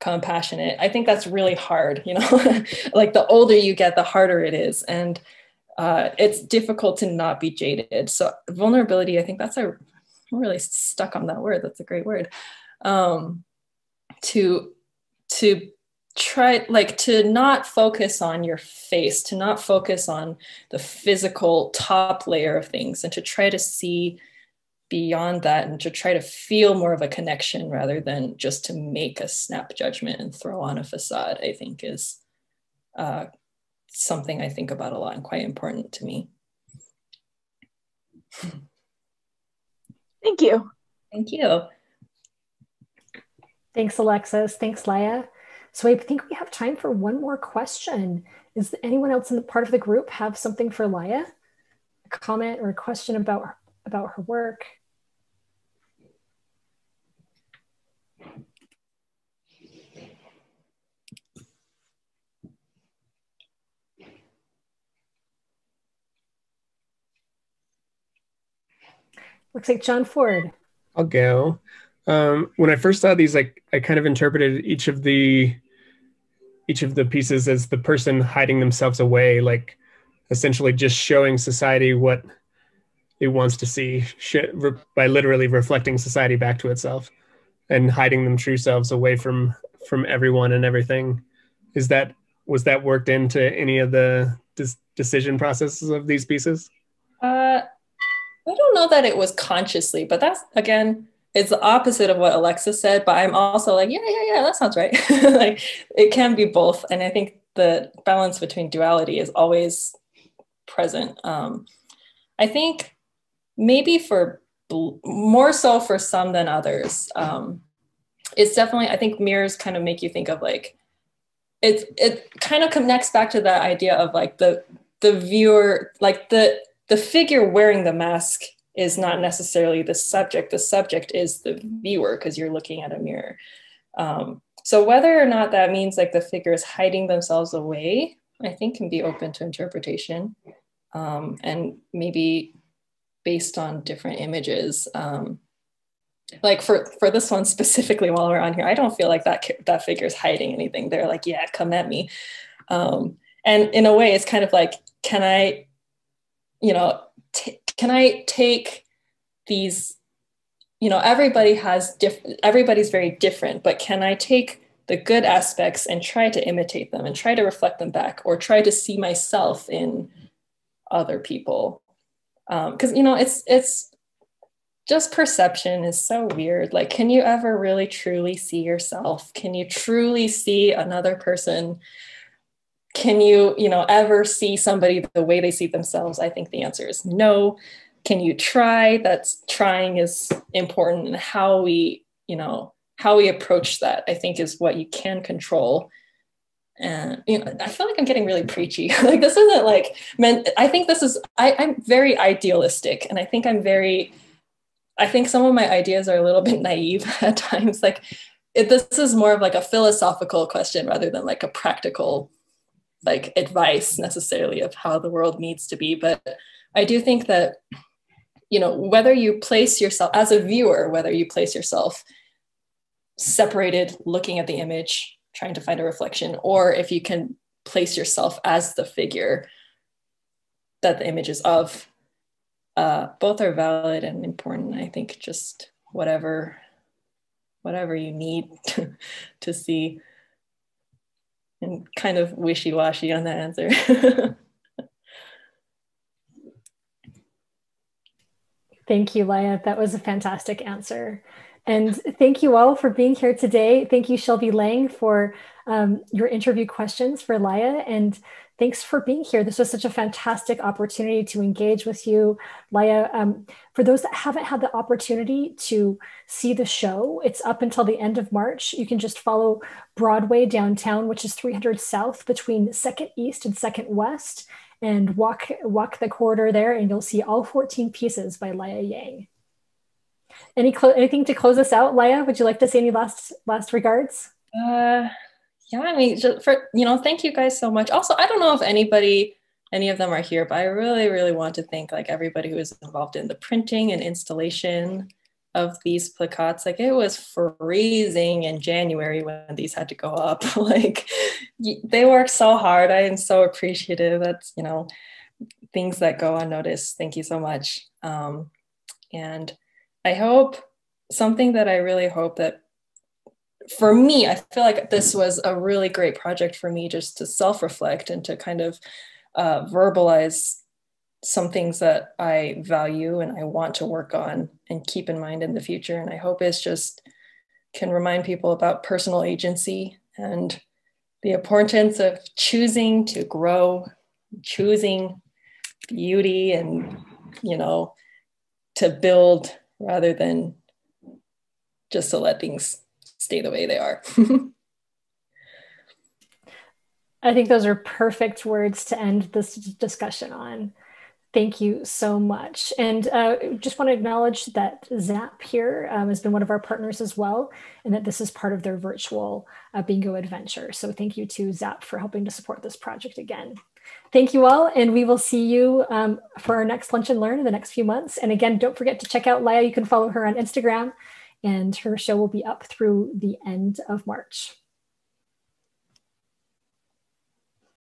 compassionate. I think that's really hard you know? Like the older you get the harder it is. And uh, it's difficult to not be jaded. So vulnerability i think that's a I'm really stuck on that word. That's a great word. Um, to to try like to not focus on your face to not focus on the physical top layer of things and to try to see beyond that and to try to feel more of a connection rather than just to make a snap judgment and throw on a facade i think is uh, something i think about a lot and quite important to me. Thank you. Thank you. Thanks alexis. Thanks Lya so I think we have time for one more question. Is anyone else in the part of the group have something for Lya? A comment or a question about, about her work? Looks like John Ford. I'll go. Um, when I first saw these, like I kind of interpreted each of the each of the pieces as the person hiding themselves away, like essentially just showing society what it wants to see by literally reflecting society back to itself and hiding them true selves away from from everyone and everything. Is that was that worked into any of the decision processes of these pieces? Uh, I don't know that it was consciously, but that's again it's the opposite of what Alexa said, but I'm also like, yeah, yeah, yeah, that sounds right. like it can be both. And I think the balance between duality is always present. Um, I think maybe for more so for some than others. Um, it's definitely, I think mirrors kind of make you think of like, it, it kind of connects back to that idea of like the, the viewer, like the, the figure wearing the mask is not necessarily the subject. The subject is the viewer because you're looking at a mirror. Um, so whether or not that means like the figure is hiding themselves away, I think can be open to interpretation um, and maybe based on different images. Um, like for for this one specifically, while we're on here, I don't feel like that that figure is hiding anything. They're like, yeah, come at me. Um, and in a way, it's kind of like, can I, you know, t- can I take these, you know, everybody has different, everybody's very different, but can I take the good aspects and try to imitate them and try to reflect them back or try to see myself in other people? Because, um, you know, it's, it's, just perception is so weird. Like, can you ever really truly see yourself? Can you truly see another person? Can you you know ever see somebody the way they see themselves? I think the answer is no. Can you try? That's trying is important and how we you know how we approach that i think is what you can control. And you know i feel like i'm getting really preachy. Like this isn't like meant i think this is I, i'm very idealistic and i think i'm very i think some of my ideas are a little bit naive at times. Like it, this is more of like a philosophical question rather than like a practical like advice necessarily of how the world needs to be. But i do think that you know whether you place yourself as a viewer whether you place yourself separated looking at the image trying to find a reflection or if you can place yourself as the figure that the image is of uh, both are valid and important. I think just whatever whatever you need to, to see and kind of wishy-washy on that answer. thank you, Lya. That was a fantastic answer. And thank you all for being here today. Thank you, Shelby Lang, for um, your interview questions for Lya. And thanks for being here. This was such a fantastic opportunity to engage with you, Lya. Um, for those that haven't had the opportunity to see the show, it's up until the end of March. You can just follow Broadway downtown, which is 300 South between 2nd East and 2nd West, and walk walk the corridor there, and you'll see all 14 pieces by Lya Yang. Any anything to close us out, Lya? Would you like to say any last last regards? Uh, yeah, I mean, just for you know, thank you guys so much. Also, I don't know if anybody, any of them are here, but I really, really want to thank like everybody who was involved in the printing and installation of these placards. Like it was freezing in January when these had to go up. like they worked so hard. I am so appreciative. That's you know, things that go unnoticed. Thank you so much. Um, and I hope something that I really hope that for me, I feel like this was a really great project for me just to self reflect and to kind of uh, verbalize some things that I value and I want to work on and keep in mind in the future. And I hope it's just can remind people about personal agency and the importance of choosing to grow, choosing beauty and, you know, to build rather than just to let things stay the way they are. I think those are perfect words to end this discussion on. Thank you so much. And uh, just want to acknowledge that ZAP here um, has been one of our partners as well, and that this is part of their virtual uh, bingo adventure. So thank you to ZAP for helping to support this project again. Thank you all, and we will see you um, for our next Lunch and Learn in the next few months. And again, don't forget to check out Lya. You can follow her on Instagram and her show will be up through the end of March.